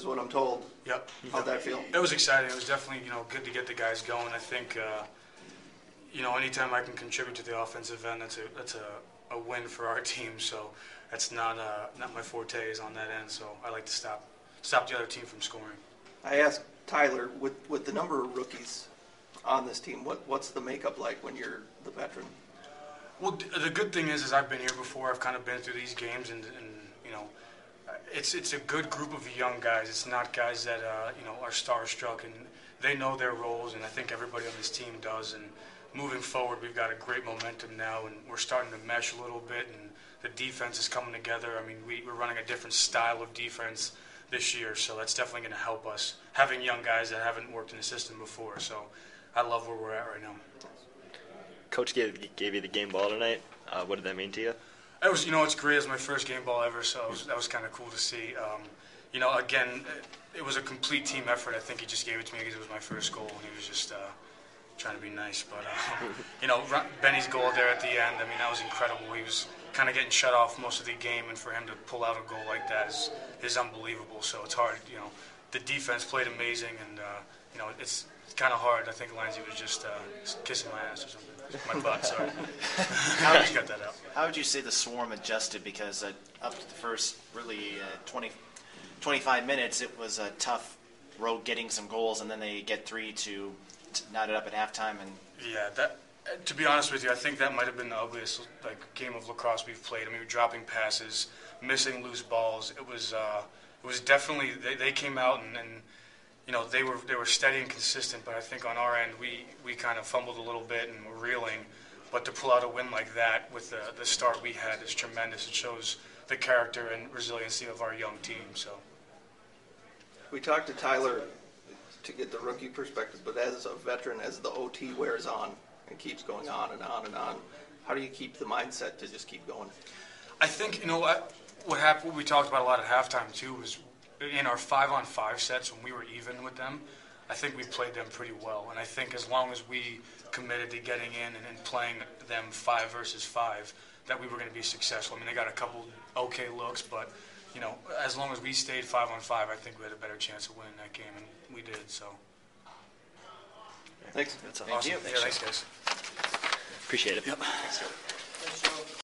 is what I'm told. Yep. How'd that feel? It was exciting. It was definitely, you know, good to get the guys going. I think, uh, you know, anytime I can contribute to the offensive end, that's a that's a, a win for our team. So that's not uh, not my forte is on that end. So I like to stop stop the other team from scoring. I asked Tyler, with, with the number of rookies on this team, what, what's the makeup like when you're the veteran? Well, the good thing is, is I've been here before. I've kind of been through these games, and, and you know, it's it's a good group of young guys. It's not guys that uh, you know are starstruck, and they know their roles, and I think everybody on this team does. And moving forward, we've got a great momentum now, and we're starting to mesh a little bit, and the defense is coming together. I mean, we, we're running a different style of defense this year, so that's definitely going to help us having young guys that haven't worked in the system before. So I love where we're at right now. Coach gave gave you the game ball tonight. Uh, what did that mean to you? It was, you know, it's great. It was my first game ball ever, so was, that was kind of cool to see. Um, you know, again, it, was a complete team effort. I think he just gave it to me because it was my first goal, and he was just uh, trying to be nice. But uh, you know, Benny's goal there at the end. I mean, that was incredible. He was kind of getting shut off most of the game, and for him to pull out a goal like that is is unbelievable. So it's hard. You know, the defense played amazing, and uh, you know, it's, kind of hard. I think Lindsay was just uh, kissing my ass or something. My butt, sorry. got that out. How would you say the swarm adjusted? Because uh, up to the first really uh, 20, 25 minutes, it was a tough road getting some goals, and then they get three to, to knot it up at halftime. And Yeah, that. uh, To be honest with you, I think that might have been the ugliest like game of lacrosse we've played. I mean, dropping passes, missing loose balls. It was uh, it was definitely they, they came out and, and you know they were they were steady and consistent. But I think on our end we we kind of fumbled a little bit and were reeling. But to pull out a win like that with the the start we had is tremendous. It shows the character and resiliency of our young team. So. We talked to Tyler to get the rookie perspective, but as a veteran, as the OT wears on and keeps going on and on and on, how do you keep the mindset to just keep going? I think you know what what happened. What we talked about a lot at halftime too was in our five on five sets when we were even with them. I think we played them pretty well, and I think as long as we committed to getting in and, and playing them five versus five, that we were going to be successful. I mean, they got a couple okay looks, but you know, as long as we stayed five on five, I think we had a better chance of winning that game, and we did. So Thanks. That's awesome. Thank you. Yeah, thanks, guys. Appreciate it. Yep.